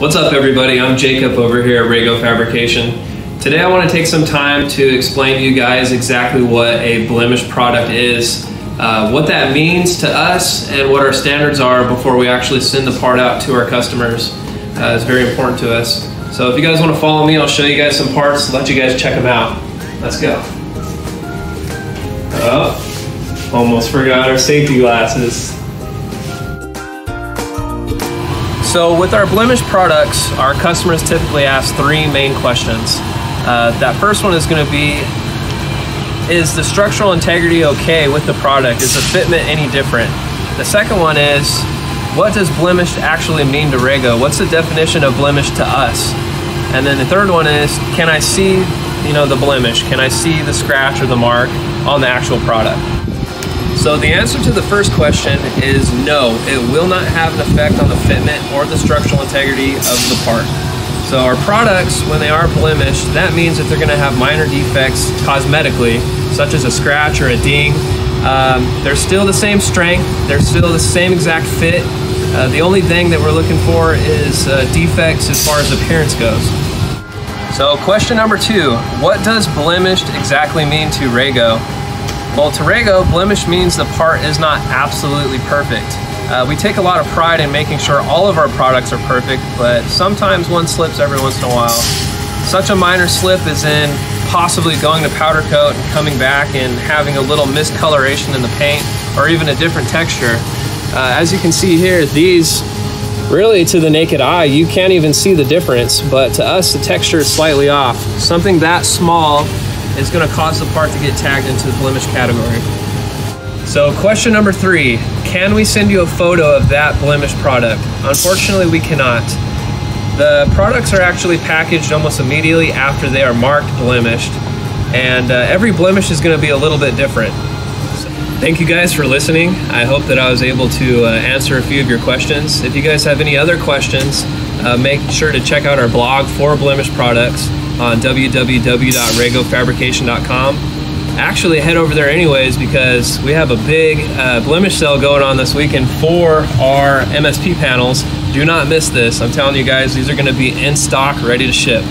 What's up everybody? I'm Jacob over here at Rago Fabrication. Today I want to take some time to explain to you guys exactly what a blemish product is, uh, what that means to us, and what our standards are before we actually send the part out to our customers. Uh, it's very important to us. So if you guys want to follow me, I'll show you guys some parts, let you guys check them out. Let's go. Oh, almost forgot our safety glasses. So with our blemish products, our customers typically ask three main questions. Uh, that first one is going to be, is the structural integrity okay with the product? Is the fitment any different? The second one is, what does blemish actually mean to Rago? What's the definition of blemish to us? And then the third one is, can I see, you know, the blemish? Can I see the scratch or the mark on the actual product? So the answer to the first question is no, it will not have an effect on the fitment or the structural integrity of the part. So our products, when they are blemished, that means that they're gonna have minor defects cosmetically, such as a scratch or a ding. Um, they're still the same strength, they're still the same exact fit. Uh, the only thing that we're looking for is uh, defects as far as appearance goes. So question number two, what does blemished exactly mean to Rago? To blemish means the part is not absolutely perfect. Uh, we take a lot of pride in making sure all of our products are perfect, but sometimes one slips every once in a while. Such a minor slip is in possibly going to powder coat and coming back and having a little miscoloration in the paint or even a different texture. Uh, as you can see here, these really to the naked eye, you can't even see the difference, but to us, the texture is slightly off. Something that small is gonna cause the part to get tagged into the blemish category. So question number three, can we send you a photo of that blemish product? Unfortunately, we cannot. The products are actually packaged almost immediately after they are marked blemished, and uh, every blemish is gonna be a little bit different. So, thank you guys for listening. I hope that I was able to uh, answer a few of your questions. If you guys have any other questions, uh, make sure to check out our blog for blemish products on www.ragofabrication.com actually head over there anyways because we have a big uh, blemish sale going on this weekend for our MSP panels. Do not miss this. I'm telling you guys, these are going to be in stock, ready to ship.